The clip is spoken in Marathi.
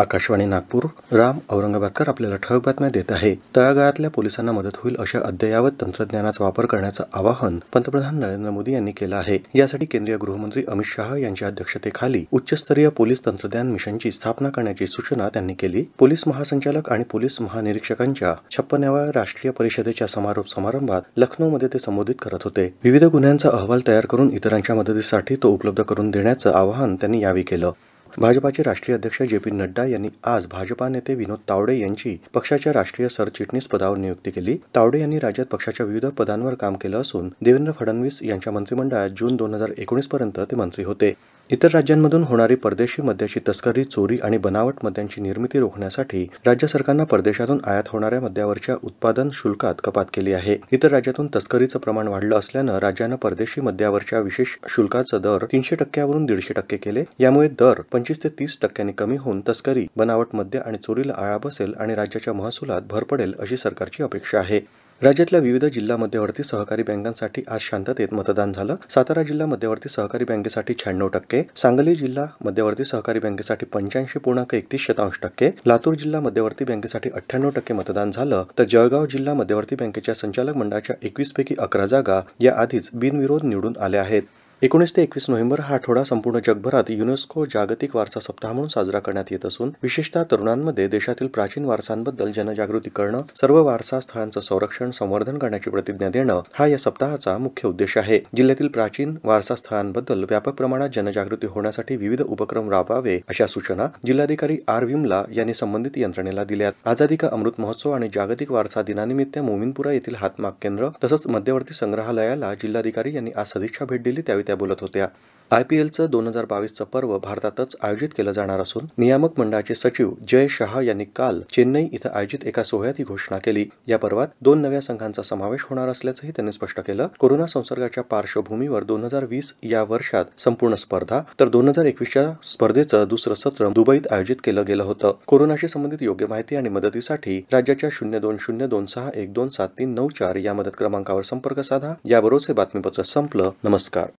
आकाशवाणी नागपूर. राम औरंगाबादकर आपल्याला ठळक बातम्या देत आहे. तळागाळातल्या पोलिसांना मदत होईल अशा अद्ययावत तंत्रज्ञानाचा वापर करण्याचं आवाहन पंतप्रधान नरेंद्र मोदी यांनी केलं आहे. यासाठी केंद्रीय गृहमंत्री अमित शहा यांच्या अध्यक्षतेखाली उच्चस्तरीय पोलीस तंत्रज्ञान मिशनची स्थापना करण्याची सूचना त्यांनी केली. पोलीस महासंचालक आणि पोलीस महानिरीक्षकांच्या छप्पनाव्या राष्ट्रीय परिषदेच्या समारोप समारंभात लखनौमध्ये ते संबोधित करत होते. विविध गुन्ह्यांचा अहवाल तयार करून इतरांच्या मदतीसाठी तो उपलब्ध करून देण्याचं आवाहन त्यांनी यावेळी केलं. भाजपाचे राष्ट्रीय अध्यक्ष जे पी नड्डा यांनी आज भाजपा नेते विनोद तावडे यांची पक्षाच्या राष्ट्रीय सरचिटणीस पदावर नियुक्ती केली. तावडे यांनी राज्यात पक्षाच्या विविध पदांवर काम केलं असून देवेंद्र फडणवीस यांच्या मंत्रिमंडळात जून दोन हजार एकोणीस पर्यंत ते मंत्री होते. इतर राज्यांमधून होणारी परदेशी मद्याची तस्करी चोरी आणि बनावट मद्यांची निर्मिती रोखण्यासाठी राज्य सरकारनं परदेशातून आयात होणाऱ्या मद्यावरच्या उत्पादन शुल्कात कपात केली आहे. इतर राज्यातून तस्करीचं प्रमाण वाढलं असल्यानं राज्यानं परदेशी मद्यावरच्या विशेष शुल्काचं दर तीनशे टक्क्यावरून दीडशे टक्के केले. यामुळे दर पंचवीस ते तीस टक्क्यांनी कमी होऊन तस्करी बनावट मद्य आणि चोरीला आळा बसेल आणि राज्याच्या महसुलात भर पडेल अशी सरकारची अपेक्षा आहे. राज्यातल्या विविध जिल्हा मध्यवर्ती सहकारी बँकांसाठी आज शांततेत मतदान झालं. सातारा जिल्हा मध्यवर्ती सहकारी बँकेसाठी शहाण्णव टक्के सांगली जिल्हा मध्यवर्ती सहकारी बँकेसाठी पंच्याऐंशी पूर्णांक एकतीस शतांश टक्के लातूर जिल्हा मध्यवर्ती बँकेसाठी अठ्ठ्याण्णव टक्के मतदान झालं तर जळगाव जिल्हा मध्यवर्ती बँकेच्या संचालक मंडळाच्या एकवीस पैकी अकरा जागा या आधीच बिनविरोध निवडून आल्या आहेत. एकोणीस ते एकवीस नोव्हेंबर हा आठवडा संपूर्ण जगभरात युनेस्को जागतिक वारसा सप्ताह म्हणून साजरा करण्यात येत असून विशेषतः तरुणांमध्ये देशातील प्राचीन वारसांबद्दल जनजागृती करणं सर्व वारसा स्थळांचं संरक्षण संवर्धन करण्याची प्रतिज्ञा देणं हा या सप्ताहाचा मुख्य उद्देश आहे. जिल्ह्यातील प्राचीन वारसा स्थळांबद्दल व्यापक प्रमाणात जनजागृती होण्यासाठी विविध उपक्रम राबवावे अशा सूचना जिल्हाधिकारी आर विमला यांनी संबंधित यंत्रणेला दिल्यात. आझादी का अमृत महोत्सव आणि जागतिक वारसा दिनानिमित्त मोमिनपुरा येथील हातमाग केंद्र तसंच मध्यवर्ती संग्रहालयाला जिल्हाधिकारी यांनी आज सदिच्छा भेट दिली त्यावेळी त्या बोलत होत्या. आय पी एलचं दोन हजार बावीसचं पर्व भारतातच आयोजित केलं जाणार असून नियामक मंडळाचे सचिव जय शहा यांनी काल चेन्नई इथं आयोजित एका सोहळ्यात ही घोषणा केली. या पर्वात दोन नव्या संघांचा समावेश होणार असल्याचंही त्यांनी स्पष्ट केलं. कोरोना संसर्गाच्या पार्श्वभूमीवर दोन हजार वीस या वर्षात संपूर्ण स्पर्धा तर दोन हजार एकवीसच्या स्पर्धेचं दुसरं सत्र दुबईत आयोजित केलं गेलं होतं. कोरोनाशी संबंधित योग्य माहिती आणि मदतीसाठी राज्याच्या शून्य दोन शून्य दोन सहा एक दोन सात तीन नऊ चार या मदत क्रमांकावर संपर्क साधा. याबरोबरच हे बातमीपत्र संपलं. नमस्कार.